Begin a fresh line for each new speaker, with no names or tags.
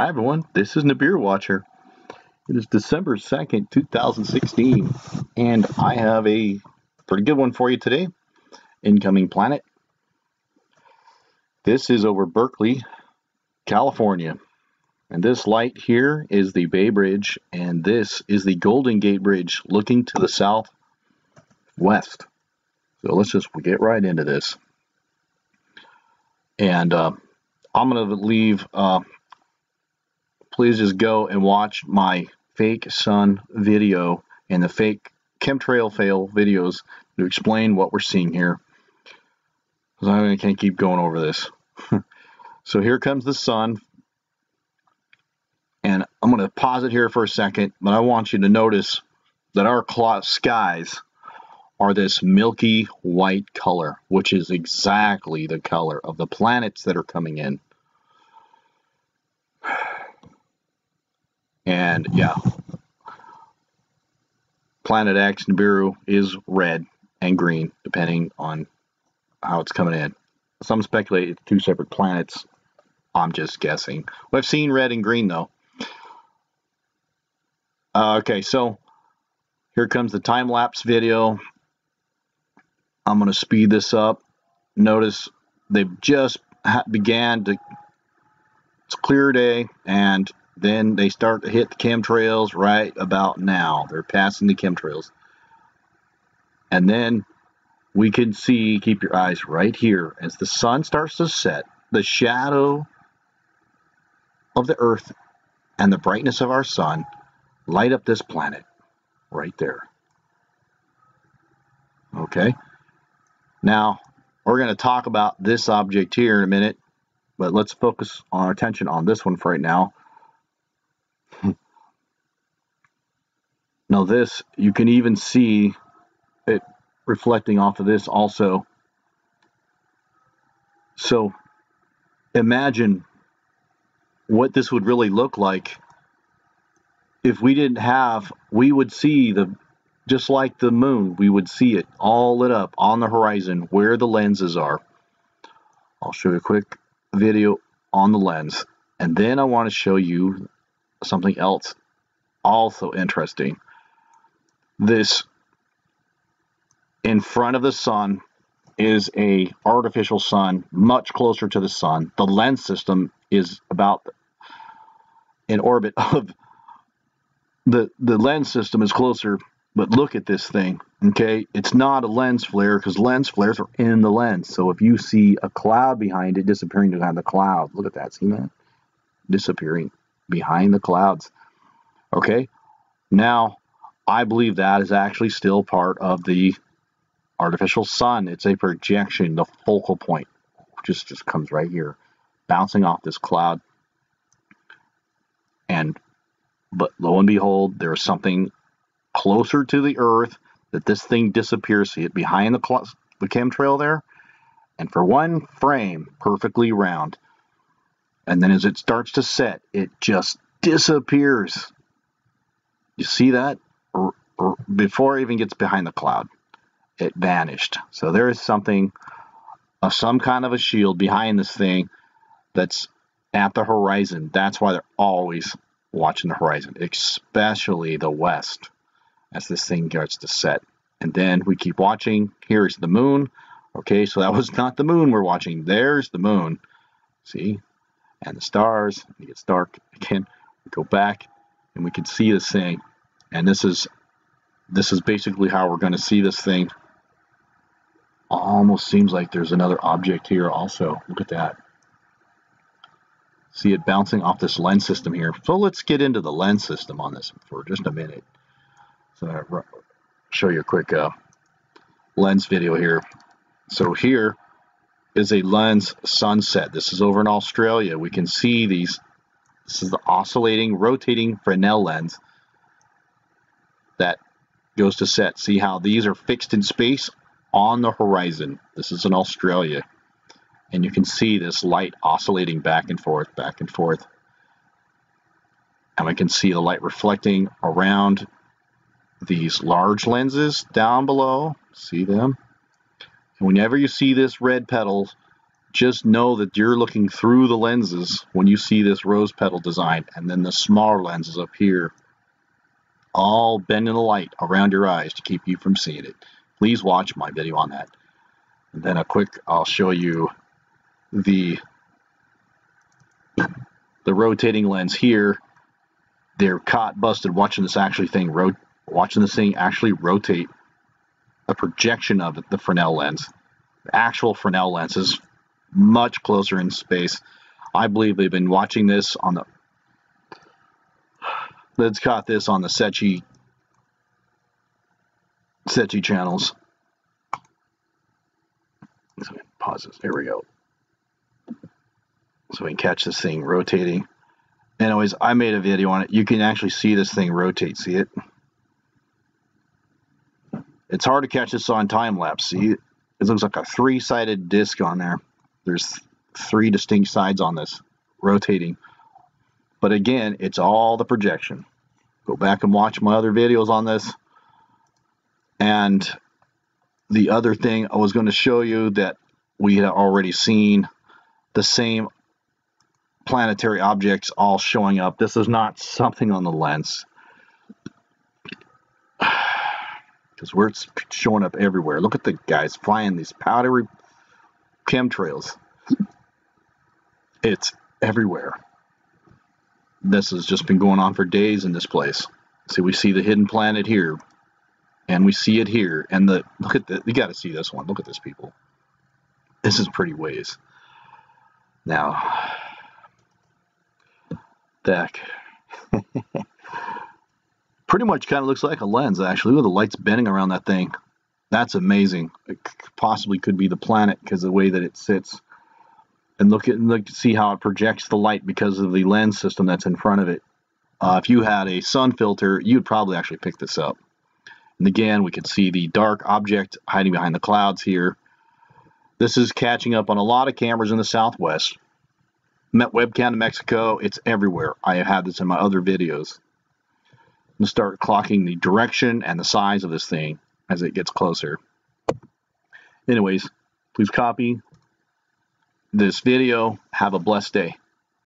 Hi everyone, this is Nibiru Watcher. It is December 2nd, 2016, and I have a pretty good one for you today. Incoming planet. This is over Berkeley, California. And this light here is the Bay Bridge, and this is the Golden Gate Bridge looking to the southwest. So let's just get right into this. And uh, I'm going to leave, uh, please just go and watch my fake sun video and the fake chemtrail fail videos to explain what we're seeing here. Because I can't keep going over this. so here comes the sun. And I'm going to pause it here for a second, but I want you to notice that our skies are this milky white color, which is exactly the color of the planets that are coming in. And yeah, Planet X Nibiru is red and green, depending on how it's coming in. Some speculate it's two separate planets. I'm just guessing. We've seen red and green though. Uh, okay, so here comes the time lapse video. I'm going to speed this up. Notice they've just began to, it's clear day, and then they start to hit the chemtrails right about now. They're passing the chemtrails. And then we can see, keep your eyes right here, as the sun starts to set, the shadow of the earth and the brightness of our sun light up this planet right there. Okay? Now, we're going to talk about this object here in a minute, but let's focus our attention on this one for right now. Now this, you can even see it reflecting off of this also. So imagine what this would really look like if we didn't have, we would see the just like the moon, we would see it all lit up on the horizon where the lenses are. I'll show you a quick video on the lens. And then I want to show you something else also interesting. This in front of the sun is a artificial sun much closer to the sun. The lens system is about in orbit of the the lens system is closer but look at this thing, okay? It's not a lens flare because lens flares are in the lens. So if you see a cloud behind it disappearing behind the cloud, look at that, see that? Disappearing behind the clouds. Okay, now I believe that is actually still part of the artificial sun. It's a projection, the focal point just, just comes right here, bouncing off this cloud. And but lo and behold, there's something closer to the Earth that this thing disappears. See it behind the, the chemtrail there? And for one frame, perfectly round. And then as it starts to set, it just disappears. You see that? Before it even gets behind the cloud, it vanished. So there is something, uh, some kind of a shield behind this thing that's at the horizon. That's why they're always watching the horizon, especially the west as this thing starts to set. And then we keep watching. Here's the moon. Okay, so that was not the moon we're watching. There's the moon. See? And the stars. It gets dark again. We go back and we can see this thing. And this is this is basically how we're going to see this thing. Almost seems like there's another object here also. Look at that. See it bouncing off this lens system here. So let's get into the lens system on this for just a minute. So I'll show you a quick uh, lens video here. So here is a lens sunset. This is over in Australia. We can see these. This is the oscillating, rotating Fresnel lens that goes to set. See how these are fixed in space on the horizon. This is in Australia. And you can see this light oscillating back and forth, back and forth. And we can see the light reflecting around these large lenses down below. See them? And whenever you see this red petal, just know that you're looking through the lenses when you see this rose petal design and then the smaller lenses up here all bending the light around your eyes to keep you from seeing it. Please watch my video on that. And then a quick, I'll show you the the rotating lens here. They're caught busted watching this actually thing rot watching this thing actually rotate a projection of the Fresnel lens. The actual Fresnel lens is much closer in space. I believe they've been watching this on the let's caught this on the Secchi Secchi channels. So pause this. Here we go. So we can catch this thing rotating. Anyways, I made a video on it. You can actually see this thing rotate. See it? It's hard to catch this on time lapse. See, it looks like a three-sided disc on there. There's three distinct sides on this rotating. But again, it's all the projection. Go back and watch my other videos on this. And the other thing I was going to show you that we had already seen the same planetary objects all showing up. This is not something on the lens. Because we're showing up everywhere. Look at the guys flying these powdery chemtrails. It's everywhere. This has just been going on for days in this place. See, we see the hidden planet here, and we see it here. And the look at the you got to see this one. Look at this, people. This is pretty ways. Now, deck. pretty much kind of looks like a lens, actually. Look at the lights bending around that thing. That's amazing. It possibly could be the planet because the way that it sits. And look at look to see how it projects the light because of the lens system that's in front of it. Uh, if you had a sun filter, you'd probably actually pick this up. And again, we can see the dark object hiding behind the clouds here. This is catching up on a lot of cameras in the Southwest. Met webcam in Mexico, it's everywhere. I have had this in my other videos. I'm to start clocking the direction and the size of this thing as it gets closer. Anyways, please copy this video. Have a blessed day.